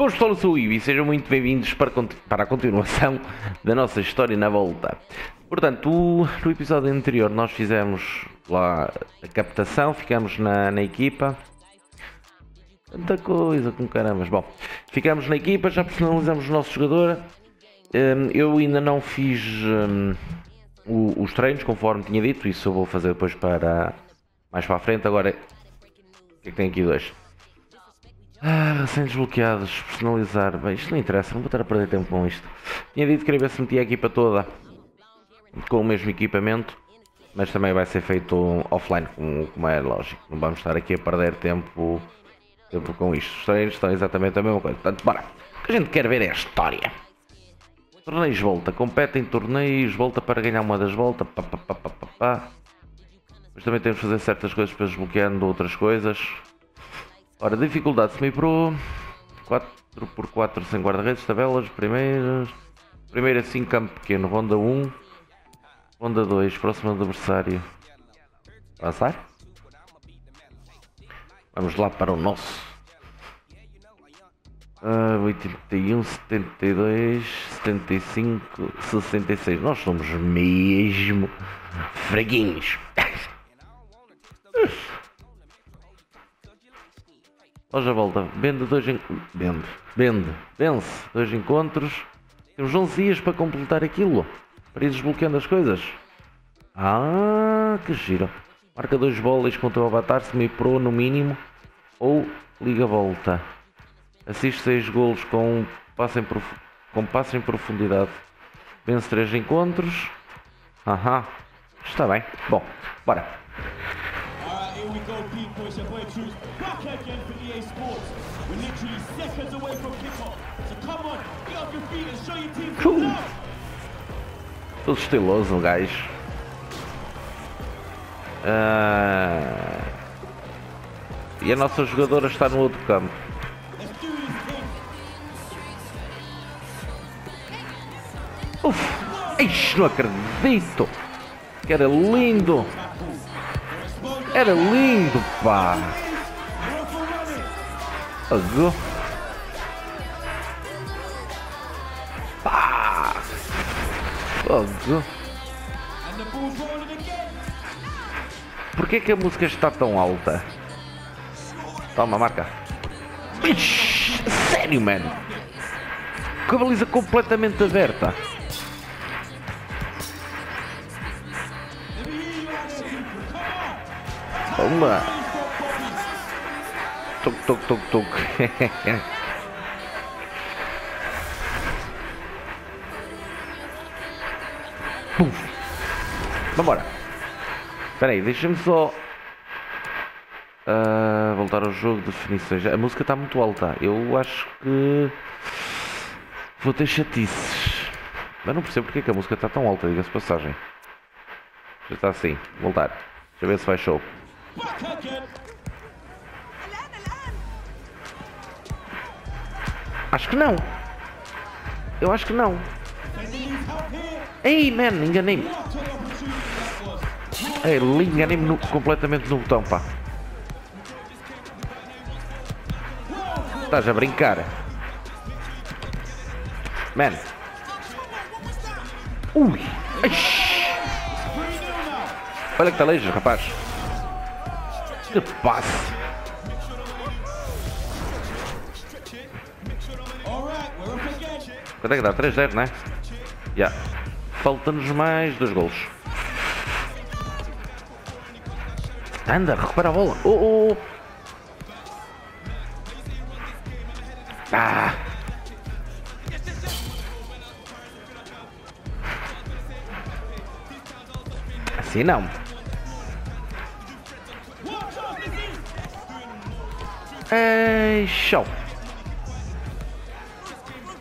Boas pessoal, eu sou o Ibi e sejam muito bem-vindos para, para, a continuação da nossa história na volta. Portanto, no episódio anterior nós fizemos lá a captação, ficamos na, na equipa. Tanta coisa com caramba. Bom, ficamos na equipa, já personalizamos o nosso jogador. Um, eu ainda não fiz um, os treinos conforme tinha dito, isso eu vou fazer depois para mais para a frente. Agora, o que é que tem aqui dois? Ah, recém-desbloqueados, personalizar. Bem, isto não interessa, não vou estar a perder tempo com isto. Tinha dito que queria ver se metia a equipa toda com o mesmo equipamento, mas também vai ser feito offline, como, é lógico. Não vamos estar aqui a perder tempo, tempo com isto. Os treinos estão exatamente a mesma coisa. Portanto, bora. O que a gente quer ver é a história. Torneios volta, compete em torneios, volta para ganhar uma das voltas. Pá, pá, pá, pá, pá. Mas também temos que fazer certas coisas para desbloqueando outras coisas. Ora, dificuldade semi-pro, 4x4 sem guarda-redes, tabelas, primeiras, primeira 5 campo pequeno, ronda 1, ronda 2, próximo adversário. Passar? Vamos lá para o nosso. Uh, 81, 72, 75, 66. Nós somos mesmo fraguinhos. Loja volta, vende dois en... vende, vende, vence dois encontros. Temos 11 dias para completar aquilo, para ir desbloqueando as coisas. Ah, que giro. Marca dois bolas com o teu avatar, semi-pro no mínimo, ou liga volta. Assiste 6 golos com passo em, prof... com passo em profundidade. Vence 3 encontros. Aham, está bem. Bom, bora. Cool. Todo estiloso, um gajo. Ah... E a nossa jogadora está no outro campo. Uf! Ixi, não acredito! Que era lindo! Era lindo, pá! Fogo. Fogo. Por que, que a música está tão alta? Toma, marca. Ixi, sério, mano? Com a baliza completamente aberta. Toma. Tuk, tuk, tuk, tuk. Puf. Vambora. Espera aí, deixa-me só... Uh, voltar ao jogo de definições. A música está muito alta. Eu acho que... Vou ter chatices. Mas não percebo porque é que a música está tão alta, diga-se passagem. Já está assim. Voltar. Deixa eu ver se vai show. Acho que não. Eu acho que não. Ei, man, enganei-me. Ei, enganei-me completamente no botão, pá. Estás a brincar. Man. Ui. Olha que talejo, rapaz. Que passe. Quanto é que dá? 3-0, né? Yeah. Falta-nos mais dois golos. Anda, recupera a bola. Oh, oh, oh. Ah. Assim não. Ei, show.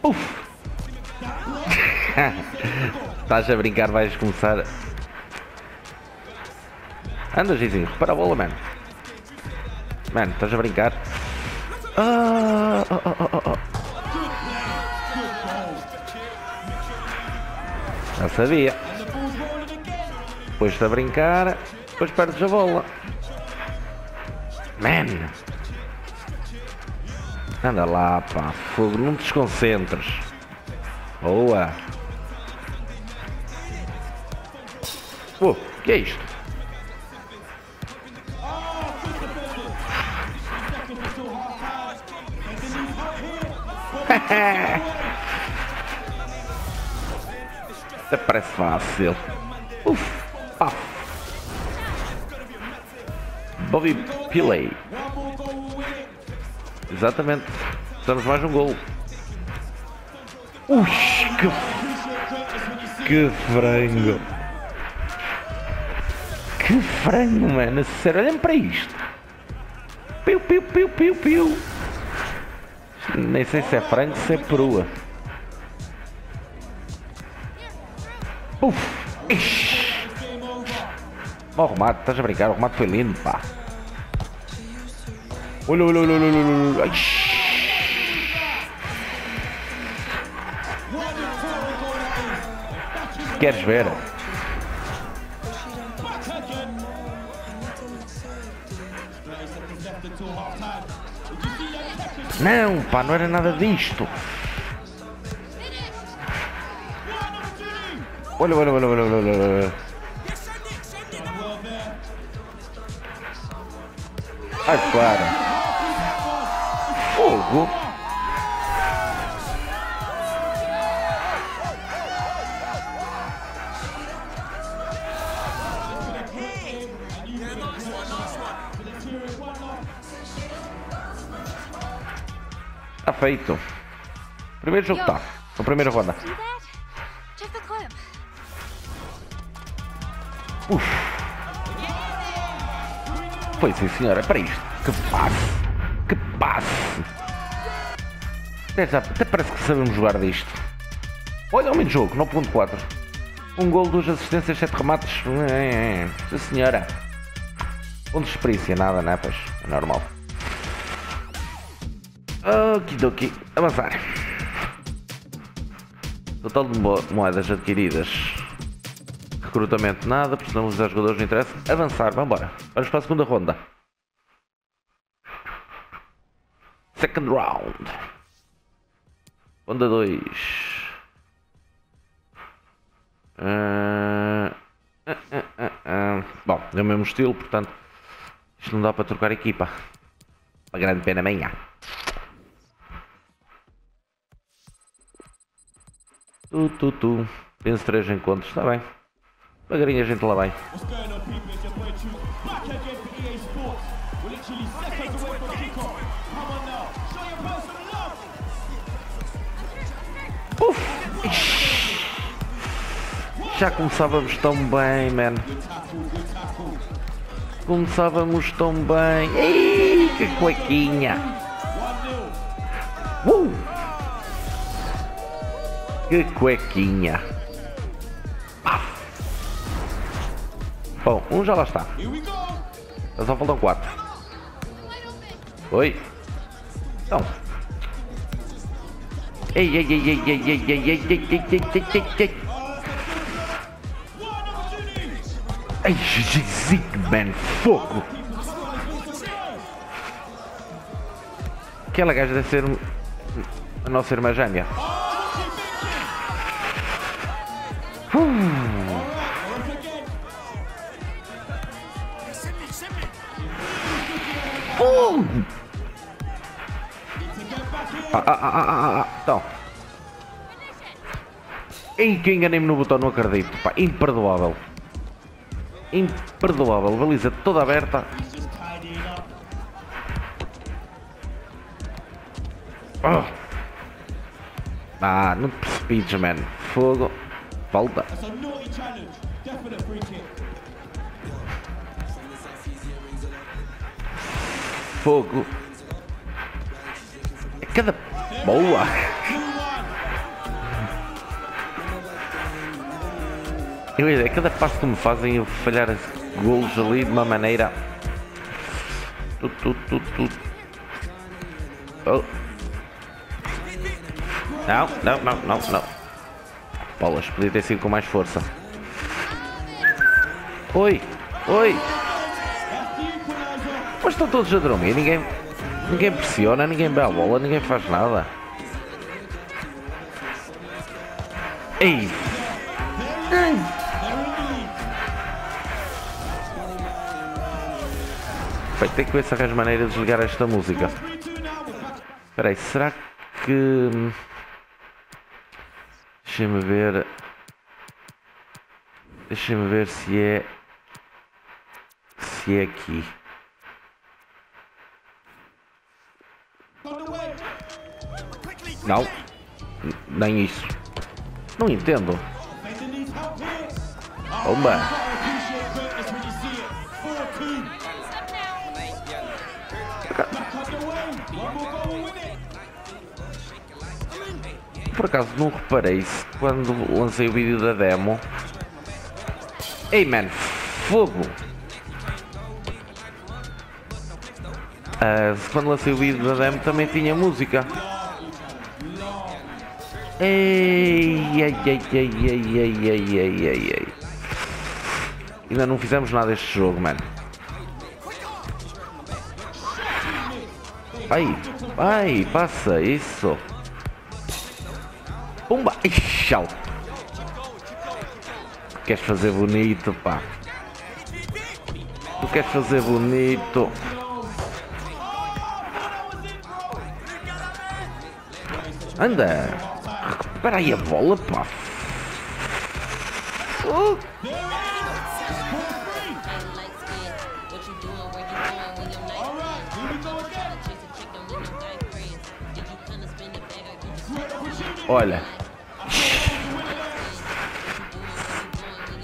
Uf. Estás a brincar, vais começar. Anda, Gizinho, para a bola, mano. Mano, estás a brincar? Ah, oh, oh, oh, oh. Já sabia. Depois-te a brincar, depois perdes a bola. Man! Anda lá, pá. Fogo, não te desconcentres. Boa. Pô, que é isto? Até parece fácil. Uf, ah. Bobby Pillay. Exatamente. Estamos mais um gol. Ux, que, que frango. Frango, mano. Sério, olhem para isto. Piu, piu, piu, piu, piu. Nem sei se é frango, se é perua. Uf! Ixi. O remate, estás a brincar? O remate foi lindo, pá. Olha, olha, olha, olha, olha, olha. Queres ver? Não, pá, não era nada disto. Olha, olha, olha, olha, olha, olha. Ai, claro. Fogo. Tá feito. Primeiro jogo tá. A primeira clip. Uf. Foi sim senhora, para isto. Que passe. Que passe. Até, já- até parece que sabemos jogar disto. Olha o menos jogo, 9.4. Um gol, duas assistências, sete remates. É, Sim senhora. Pontos de experiência, nada, né? Pois, é normal. Okidoki. Avançar. Total de mo- moedas adquiridas. Recrutamento nada, personalizar jogadores não interessa. Avançar, vamos embora. Vamos para a segunda ronda. Second round. Ronda 2. Ah, ah, ah, ah, ah. Bom, é o mesmo estilo, portanto, isto não dá para trocar equipa. Uma grande pena minha. Tu, tu, tu. Penso três encontros, está bem. Devagarinho a gente lá vai. Uf. Já começávamos tão bem, man. Começávamos tão bem. Ei, que cuequinha. Que cuequinha! Bom, um já lá está. Já só faltam quatro. Oi. Então. Ei, ei, ei, ei, ei, ei, ei, ei, ei, ei, ei, ei, ei, ei. One opportunity. Ai, Zizic, man, fogo! Aquela gaja deve ser um- a nossa irmã gêmea. Uh! Ah, ah, ah, ah, ah, ah, então. Ei, que enganei-me no botão, não acredito. Pá, imperdoável. Imperdoável. Baliza toda aberta. Oh. Ah, não te precipites, man. Fogo. Volta. Fogo. É cada. Boa! Eu, é cada passo que me fazem eu falhar golos ali de uma maneira. Tu, tu, tu, tu. Oh. Não, não, não, não, não. Bolas, podia ter sido com mais força. Oi, oi. Mas estão todos a dormir, ninguém. Ninguém pressiona, ninguém vê a bola, ninguém faz nada. Ei! Lead. Feito, tem que ver se arranja maneira de desligar esta música. 3-2 now. We're back. Espera aí, será que... Deixa-me ver... Deixa-me ver se é... Se é aqui. Não. Nem isso. Não entendo. Oba. Por acaso não reparei se quando lancei o vídeo da demo. Ei man, fogo! Ah, se quando lancei o vídeo da demo também tinha música. Ei, ai, ai, ai, ai, ai, ai, ai, ai, ai. Ainda não fizemos nada deste jogo, mano. Ai, ai, passa isso. Pumba! Tchau. Queres fazer bonito, pá. Tu queres fazer bonito. Anda! Recupera aí a bola, pá! Uh. Olha,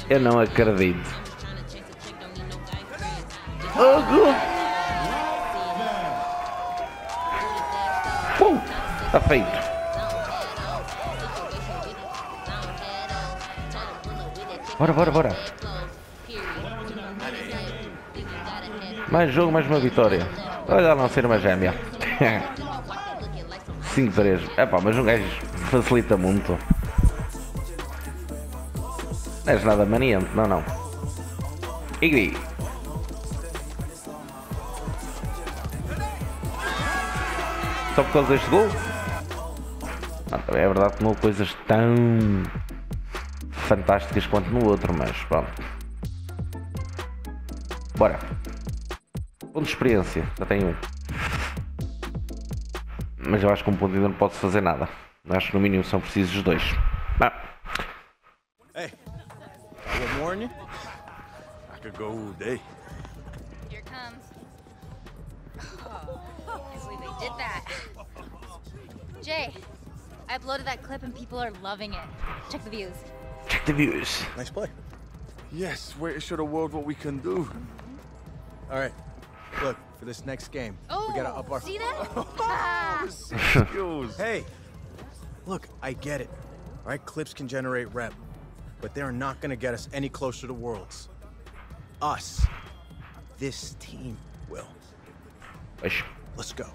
eu não acredito. Oh, Está feito. Bora, bora, bora. Mais jogo, mais uma vitória. Olha não ser uma gêmea. 5-3. É pá, mas um gajo facilita muito. Não és nada maniante, não, não. Igri. Só por causa deste gol? Ah, também é verdade que não coisas tão fantásticas quanto no outro, mas pronto. Bora. Ponto de experiência, já tenho um. Mas eu acho que um ponto ainda não pode fazer nada. Acho que no mínimo são precisos dois. Ah, Hey, I would warn you. I could go all day. Here comes. Oh, can't believe they did that. Jay, I uploaded that clip and people are loving it. Check the views. Check the views. Nice play. Yes, way to show the world what we can do. All right, look for this next game. Oh, we gotta up our see that? Skills. Hey, look, I get it. All right, clips can generate rep, but they're not gonna get us any closer to worlds. Us, this team will. Pois. Let's go.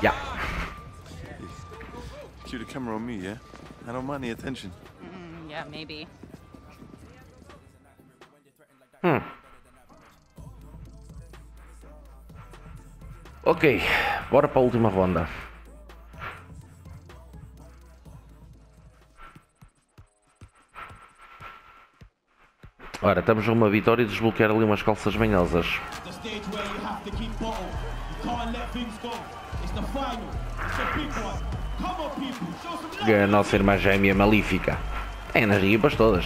Yeah. Cue the camera on me, yeah? I don't mind the attention. Yeah, maybe. Hmm. Ok, bora para a última ronda. Ora, estamos numa vitória e desbloquear ali umas calças manhosas. A nossa irmã gêmea malífica. Tem nas equipas todas.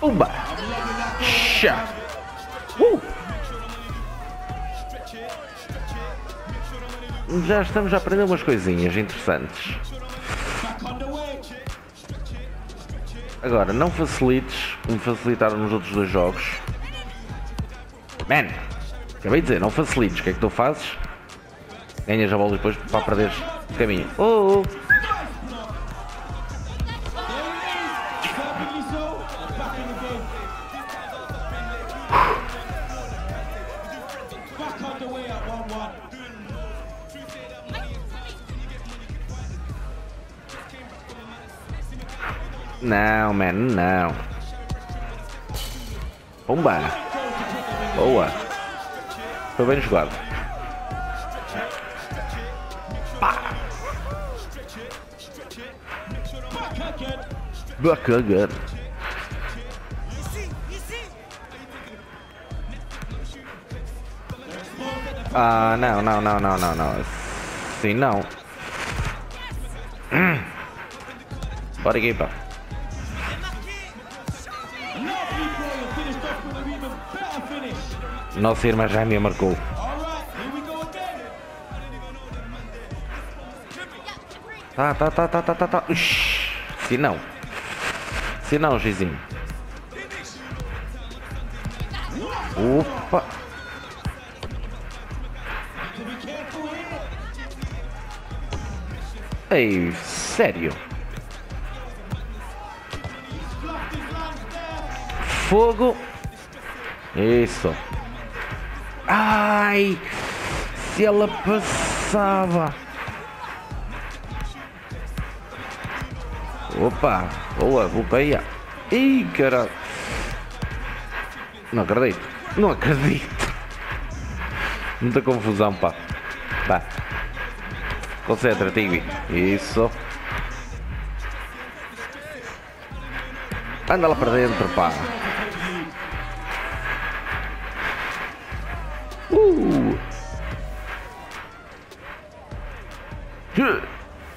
Pumba! Chá! Uh! Já estamos a aprender umas coisinhas interessantes. Agora, não facilites como facilitaram nos outros dois jogos. Man! Acabei de dizer, não facilites. O que é que tu fazes? Ganhas a bola depois para perderes o caminho. Oh! oh. Deservedly so. Back in the game. Back on the way at 1-1. Não, man, não. Pumba. Boa. Foi bem jogado. Pá. Bacana. Ah, não, não, não, não, não, não. Sim, não. Hum. Bora, equipa. Nossa irmã me marcou. Tá, tá, tá, tá, tá, tá, tá. Se não. Se não, Gizinho. Opa. Ei, sério? Fogo. Isso. Ai, se ela passava. Opa, boa, bloqueia. Ih, caralho. Não acredito. Não acredito. Muita confusão, pá. Pá. Concentra, Tigui. Isso. Anda lá para dentro, pá.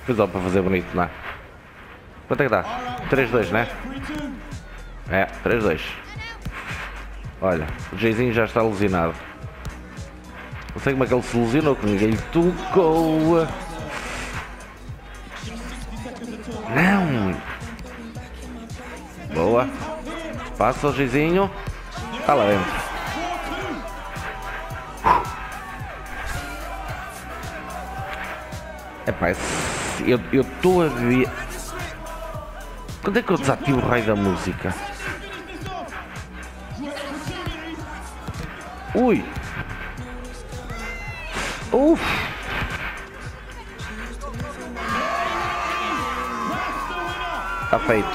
Fez para fazer bonito, não é? Quanto é que dá? 3-2, né? 3-2. É, 3-2. Olha, o Jayzinho já está alucinado. Não sei como é que ele se ilusionou, que ninguém lhe tocou. Não! Boa. Passa o Jayzinho. Está lá dentro. Esse- eu estou a ver. Quando é que eu desativo o raio da música? Ui! Uf! Está feito.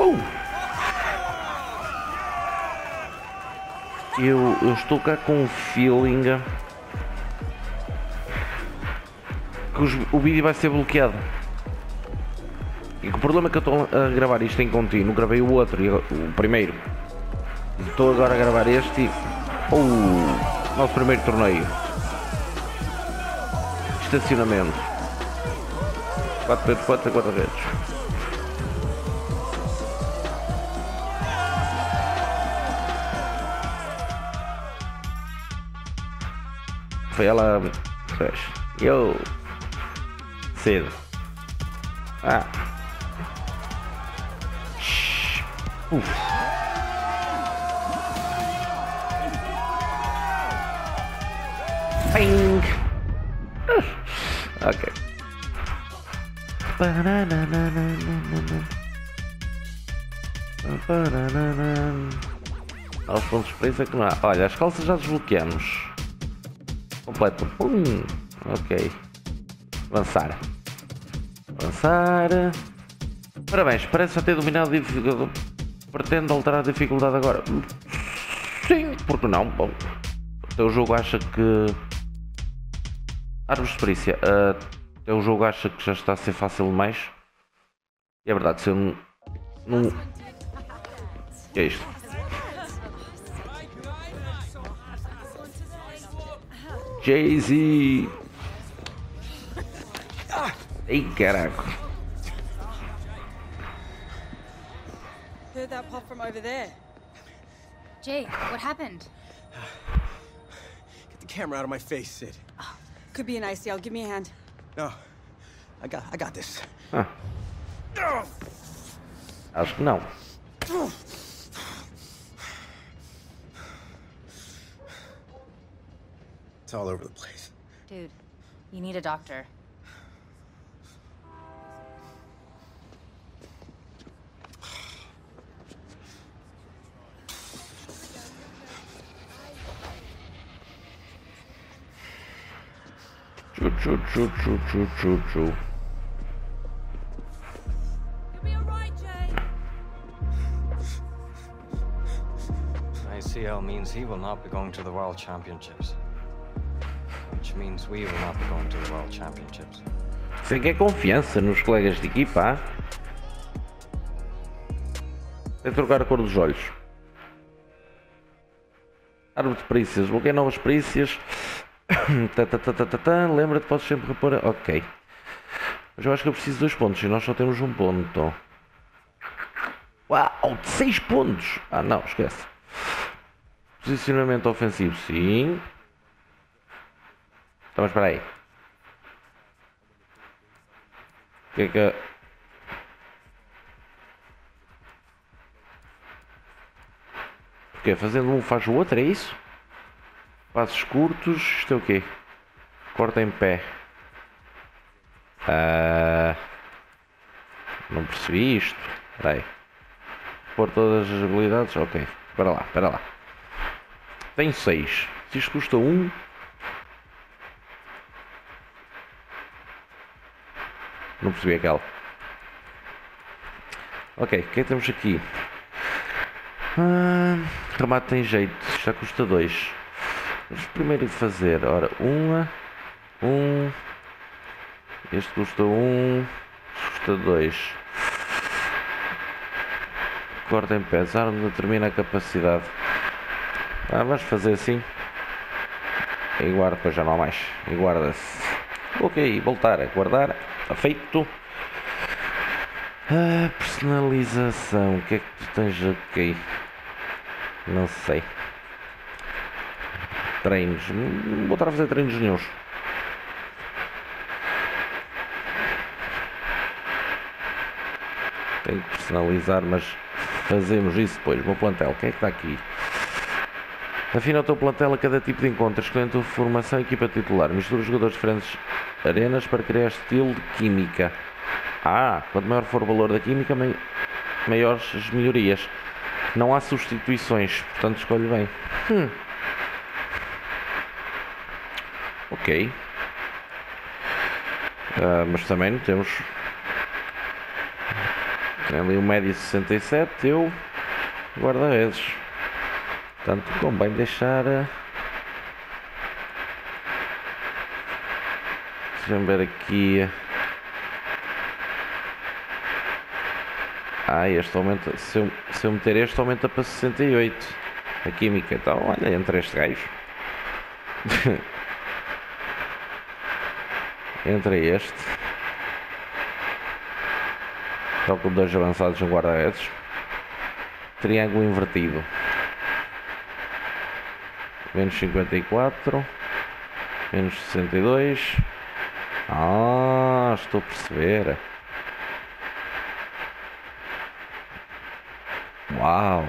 Uh! Eu, eu estou cá com um feeling que os- o vídeo vai ser bloqueado. E que o problema é que eu estou a gravar isto em contínuo, gravei o outro, o primeiro. Estou agora a gravar este e. Oh, nosso primeiro torneio. Estacionamento. 4 vezes 4 4 redes. Foi ela. Pois. Eu. Cedo. Ah. Uf. Ok. Bananana. Aos pontos para isso é que não há. Olha, as calças já desbloqueamos. Completo. Pum. Ok. Avançar. Avançar. Parabéns, parece já ter dominado a dificuldade. Pretende alterar a dificuldade agora? Sim, porque não? Bom, o teu jogo acha que. Árvores de perícia. ah, o teu jogo acha que já está a ser fácil demais? E é verdade, se eu não. não... O que é isto? Jay-Z! Ei, caraca! Heard that pop from over there. Jay, what happened? Get the camera out of my face, Sid. Could be an ACL. Give me a hand. No, I got, I got this. Ah. Acho que não. It's all over the place. Dude, you need a doctor. Tchu. ICL means he will not be going to the World Championships. Which means we will not be going to the World Championships. Você quer confiança nos colegas de equipa? É trocar a cor dos olhos. Árvore de perícias. Bloqueia é novas perícias. Tá, tá, tá. Lembra-te, podes sempre repor. Ok. Mas eu acho que eu preciso de dois pontos e nós só temos um ponto. Uau, de seis pontos! Ah, não, esquece. Posicionamento ofensivo, sim. Então, mas espera aí. O que é que... Porque fazendo um faz o outro, é isso? Passos curtos, isto é o quê? Corta em pé. Ah, não percebi isto. Espera aí. Pôr todas as habilidades? Ok. Espera lá, espera lá. Tem 6. Se isto custa 1. Um, não percebi aquela. Ok, o que é que temos aqui? Ah, remate tem jeito, isto já custa 2. Vamos primeiro fazer, ora, uma, um, este custa 1, um, custa 2. Corta em pés, arma determina a capacidade. Ah, vamos fazer assim. E guarda, depois já não há mais. E guarda-se. Ok, voltar a guardar. Está feito. Ah, personalização. O que é que tu tens aqui? Não sei. Treinos. Não vou estar a fazer treinos nenhums. Tenho que personalizar, mas fazemos isso depois. Meu plantel. Quem é que está aqui? Afina o teu plantel a cada tipo de encontro, escolhendo a tua formação e equipa titular. Mistura os jogadores de diferentes arenas para criar estilo de química. Ah, quanto maior for o valor da química, mai- maiores as melhorias. Não há substituições, portanto escolhe bem. Hum. Ok. Ah, mas também temos. Tem ali o médio 67, eu guarda-redes. Portanto, convém deixar. eh, Deixa-me ver aqui. Ah, este aumenta. Se eu, se eu meter este, aumenta para 68. A química. Então, olha, entre este gajo. entre este. Só com dois avançados no guarda-redes. Triângulo invertido. Menos 54. Menos 62. Ah, estou a perceber. Uau!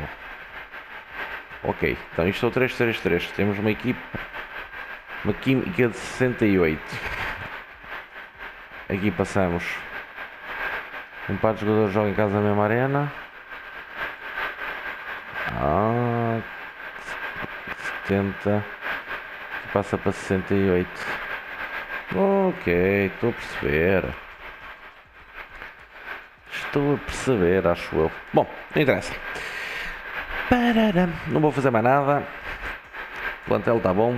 Ok, então isto é o 333. Temos uma equipe. Uma química de 68. Aqui passamos. Par de jogadores joga em casa na mesma arena. Ah, 70. Passa para 68. Ok, estou a perceber. Estou a perceber, acho eu. Bom, não interessa. Não vou fazer mais nada. O plantel está bom.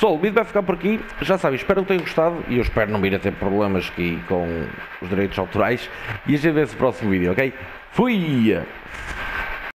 Pessoal, o vídeo vai ficar por aqui. Já sabem, espero que tenham gostado. E eu espero não vir a ter problemas aqui com os direitos autorais. E a gente vê-se no próximo vídeo, ok? Fui!